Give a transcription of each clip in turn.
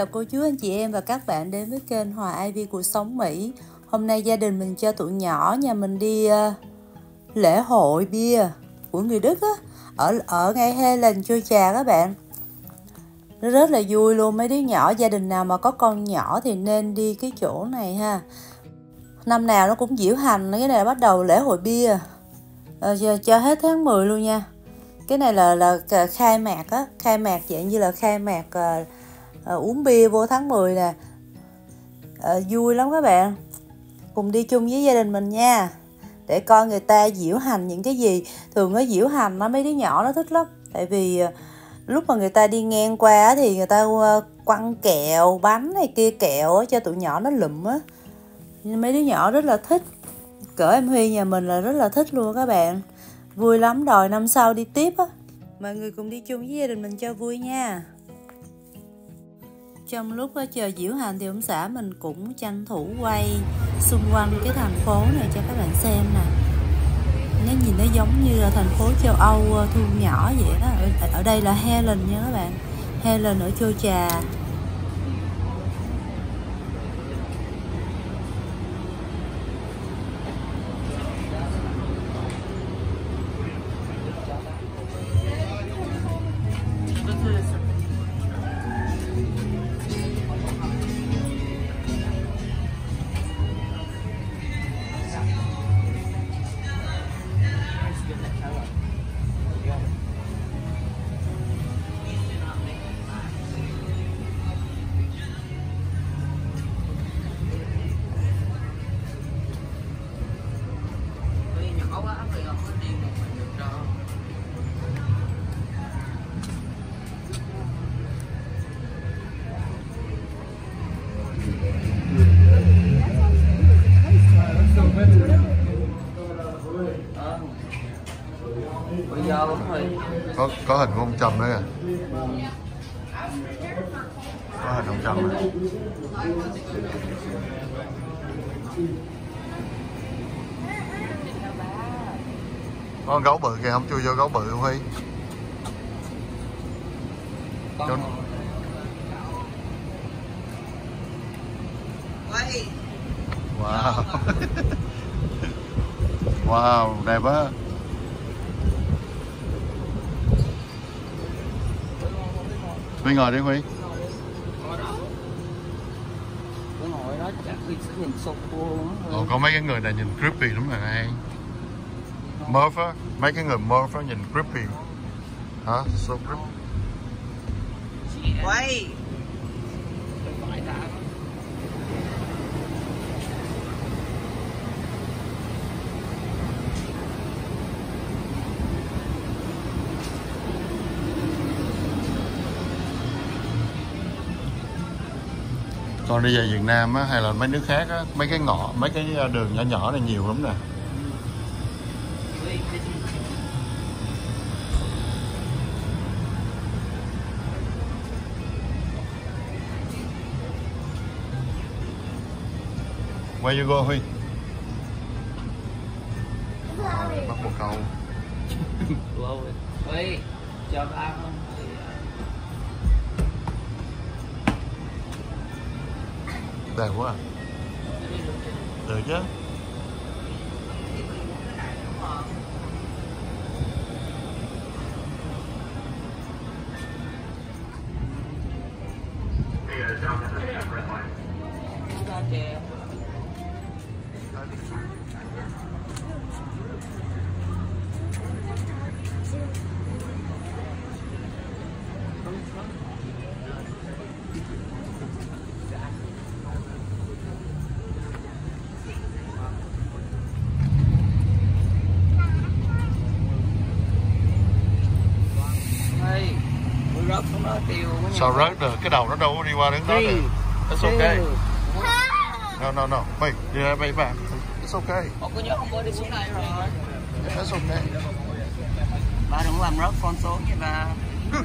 Chào cô chú anh chị em và các bạn đến với kênh Hòa IV Cuộc Sống Mỹ. Hôm nay gia đình mình cho tụi nhỏ nhà mình đi uh, lễ hội bia của người Đức á. Ở ở ngay Helen chơi trà các bạn. Nó rất là vui luôn mấy đứa nhỏ gia đình nào mà có con nhỏ thì nên đi cái chỗ này ha. Năm nào nó cũng diễu hành cái này bắt đầu lễ hội bia. Ờ, uh, cho, cho hết tháng 10 luôn nha. Cái này là là ờ, khai mạc á khai mạc dạng như là khai mạc uh, à, uống bia vô tháng 10 nè. À, vui lắm các bạn. Cùng đi chung với gia đình mình nha. Để coi người ta diễu hành những cái gì. Thường nó diễu hành nó mấy đứa nhỏ nó thích lắm. Tại vì ờ, lúc mà người ta đi ngang qua thì người ta quăng kẹo bánh này kia kẹo cho tụi nhỏ nó lụm á. Mấy đứa nhỏ rất là thích. Cỡ em Huy nhà mình là rất là thích luôn các bạn. Vui lắm. Đòi năm sau đi tiếp á. Mọi người cùng đi chung với gia đình mình cho vui nha trong lúc ờ, chờ diễu hành thì ông xã mình cũng tranh thủ quay xung quanh cái thành phố này cho các bạn xem nè. Nó nhìn nó giống như là thành phố châu Âu ờ, thu nhỏ vậy đó. Ở, ở đây là Helen nha các bạn. Helen ở châu trà có hình của ông Trump nữa kìa. Có hình ông Trump này. có con gấu bự kìa không chui vô gấu bự Huy. Cho... wow. Wow đẹp á Huy? Ngồi đi Huy. Ồ, có mấy cái người này nhìn creepy lắm rồi này. Murph á, mấy cái người Murph á nhìn creepy. Hả? So creepy? Quay còn đi về Việt Nam á, hay là mấy nước khác á, mấy cái ngõ mấy cái đường nhỏ nhỏ này nhiều lắm nè. Where you go Huy? Bắt một câu Huy? Cho ba đẹp quá à. được chứ rớt xuống đó tiêu sao rớt được? Cái đầu nó đâu có đi qua đứng đó được. It's okay. No no no. Wait đi ra bay back. It's okay. Ủa, có nhớ hôm bữa đi xuống đây rồi. It's okay. Ba đừng làm rớt con số nha ba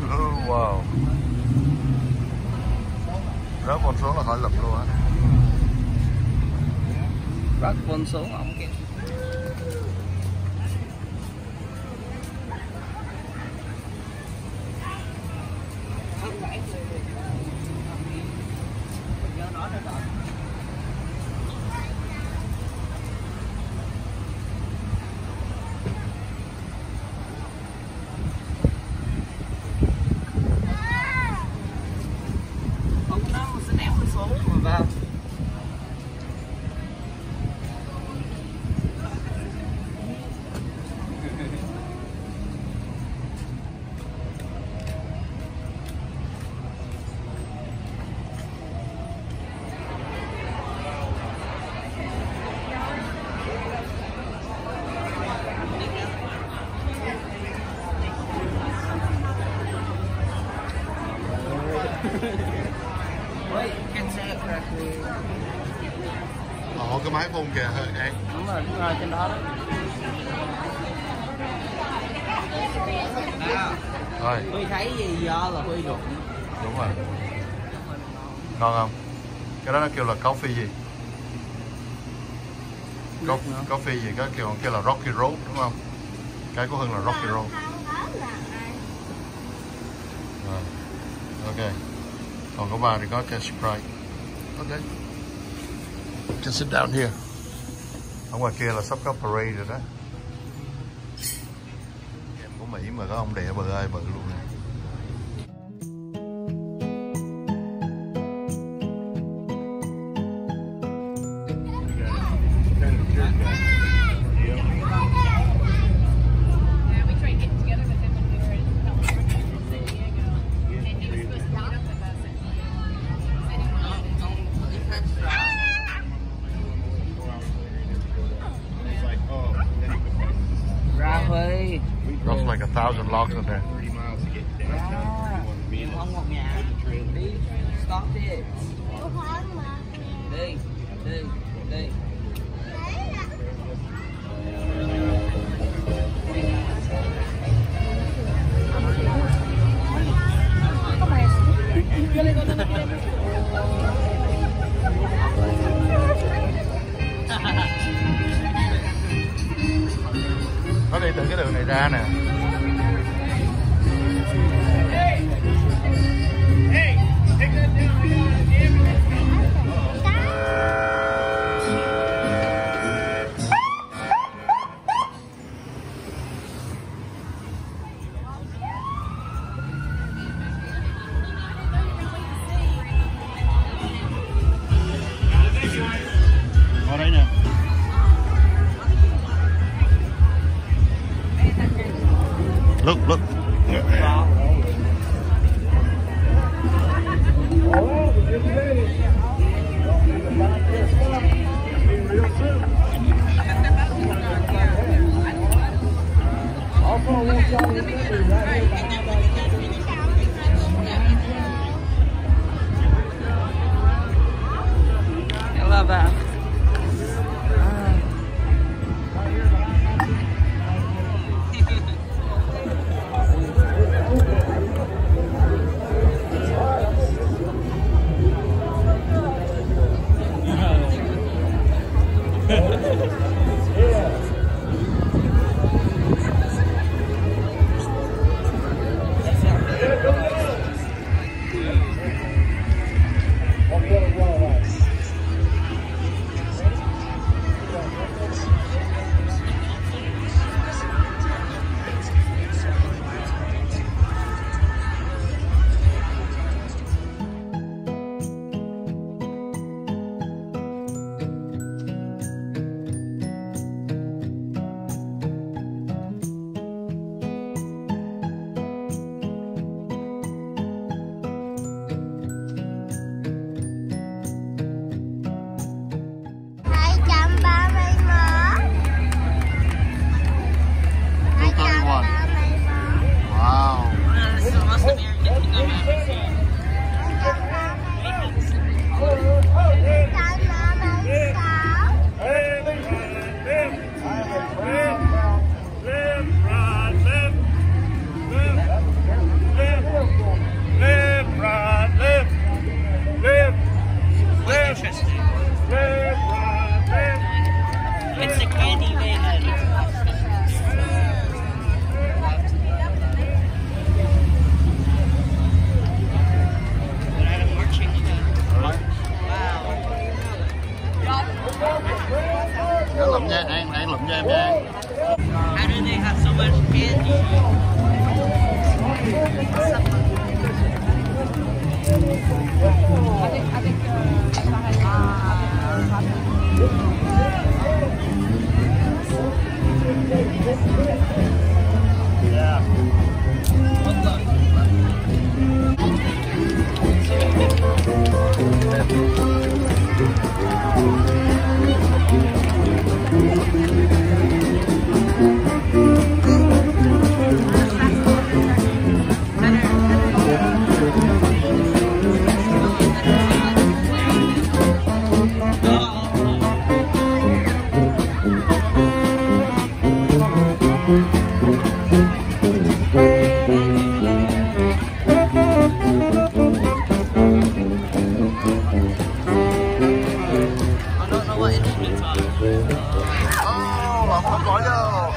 wow. Rớt con số là khỏi lụm luôn á. Rớt con số ổng kìa Wait, can say it correctly. Ồ, cái máy phun kìa, hơi An. Đúng rồi, đúng rồi, trên đó đó. À, Rồi, Huy thấy gì do là Huy rụng. đúng rồi. Ngon không? Cái đó nó kêu là coffee gì? Co- coffee gì? Cái kêu kêu là Rocky Road đúng không? Cái của Hưng là Rocky Road. Rồi. Ok. Còn có bà thì có cái Sprite. Ok. Just sit down here. Ở ngoài kia là sắp có parade rồi đó. Em của Mỹ mà có ông đẻ bự ơi bự luôn nè. Yeah, thousand logs in there. Ra. Không một nhà. Đi. Stop it. Đi. Đi. Đi. Nó đi từ cái đường này ra nè. Ồ, không có đâu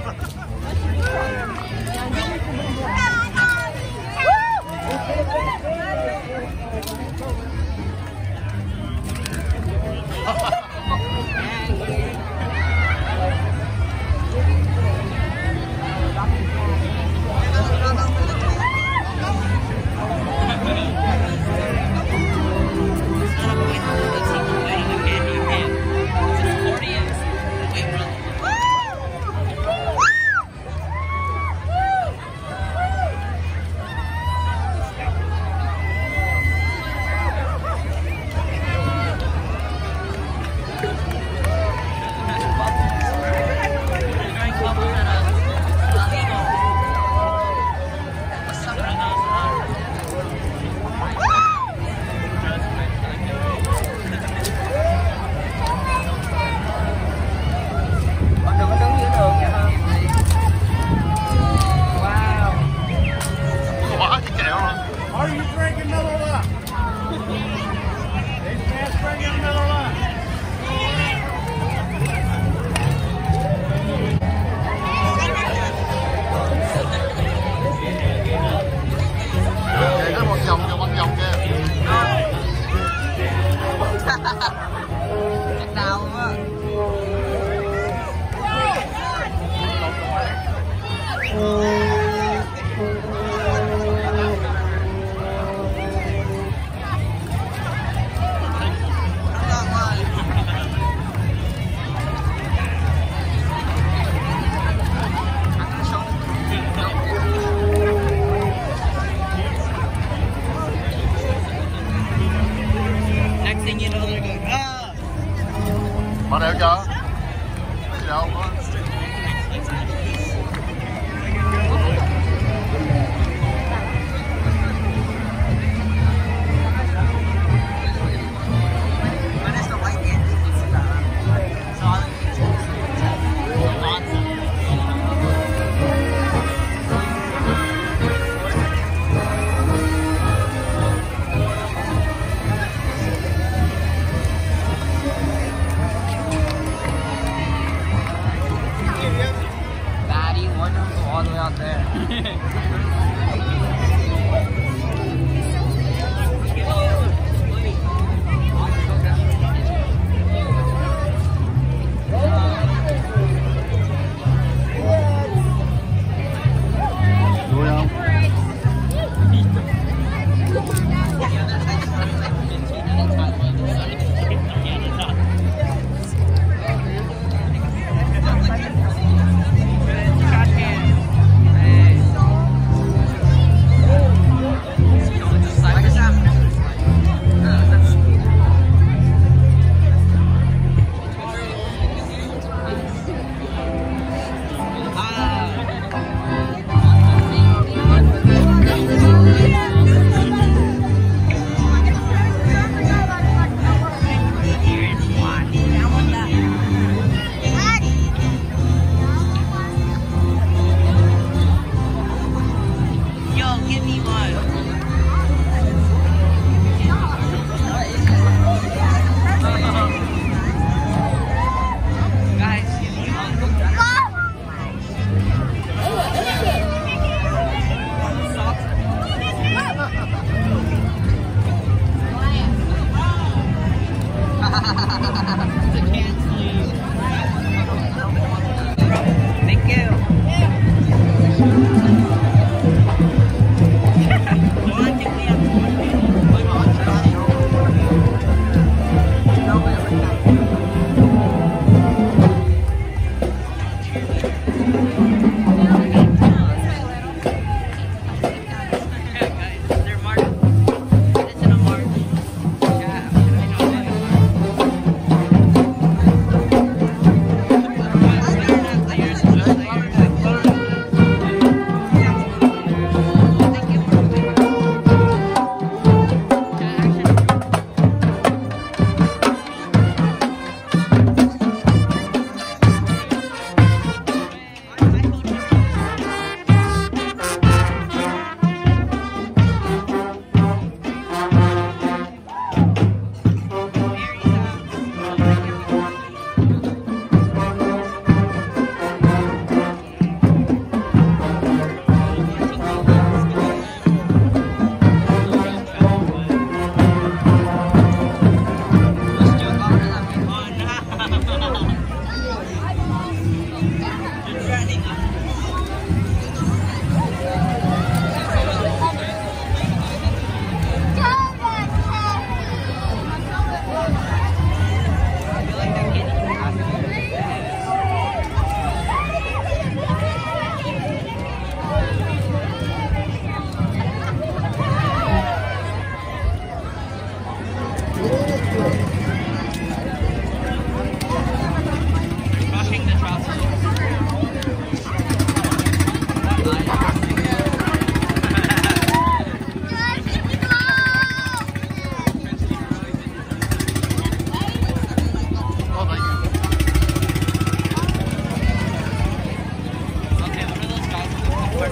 Oh,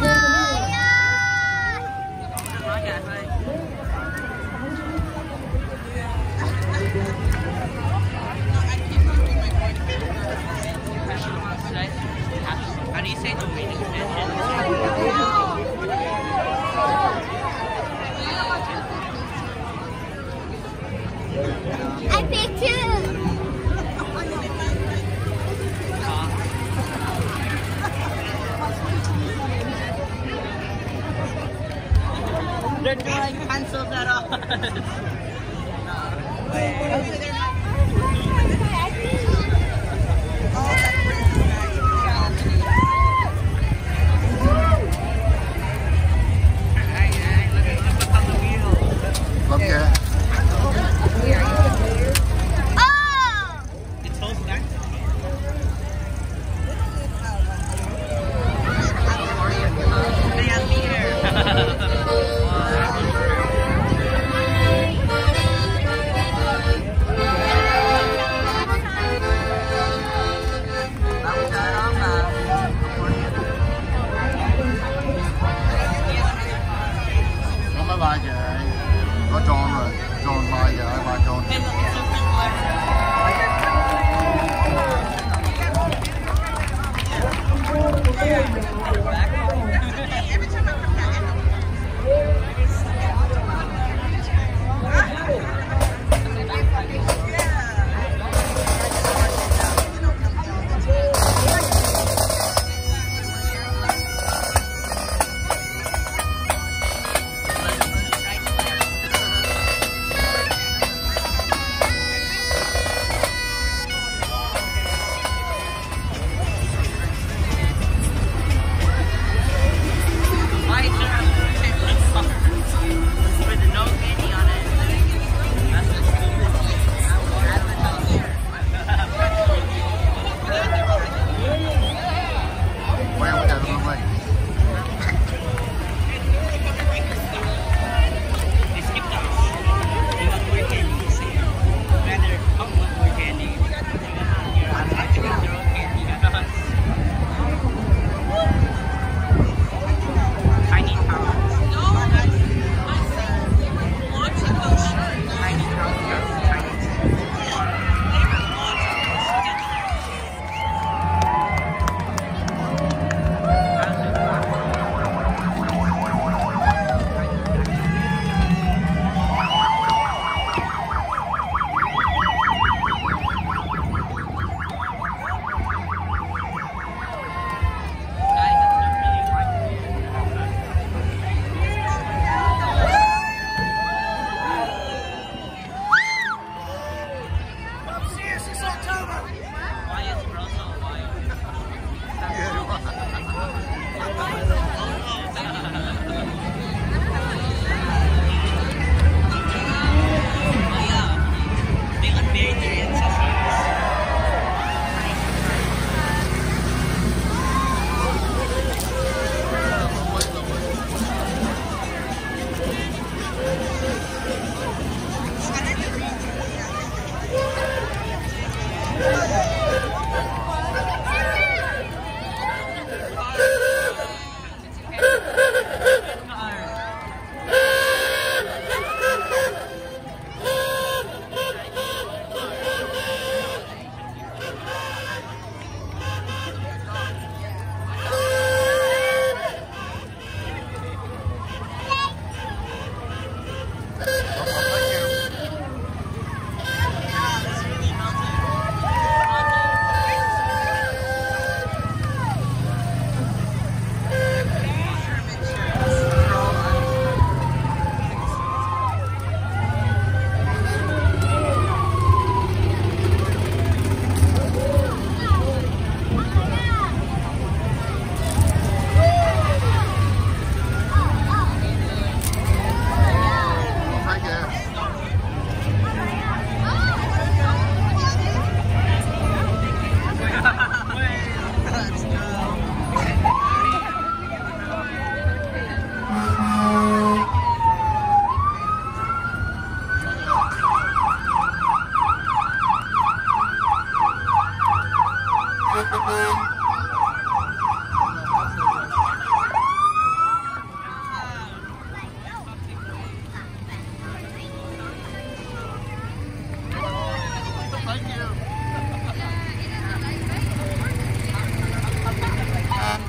wow.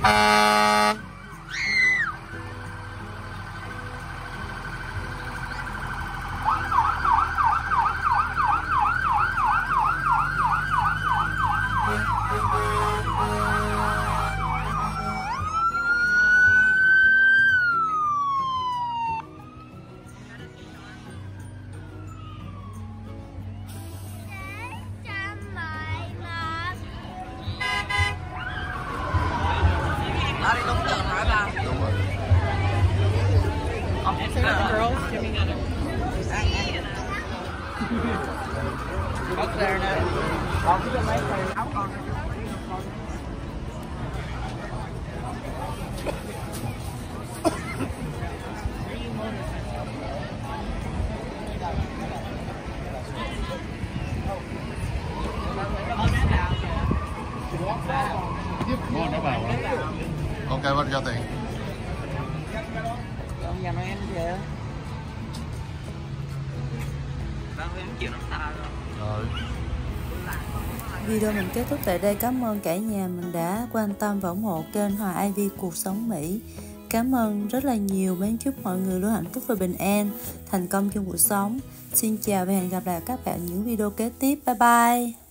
Música Video mình kết thúc tại đây. Cảm ơn cả nhà mình đã quan tâm và ủng hộ kênh Hòa IV Cuộc Sống Mỹ. Cảm ơn rất là nhiều. Mến chúc mọi người luôn hạnh phúc và bình an, thành công trong cuộc sống. Xin chào và hẹn gặp lại các bạn những video kế tiếp. Bye bye!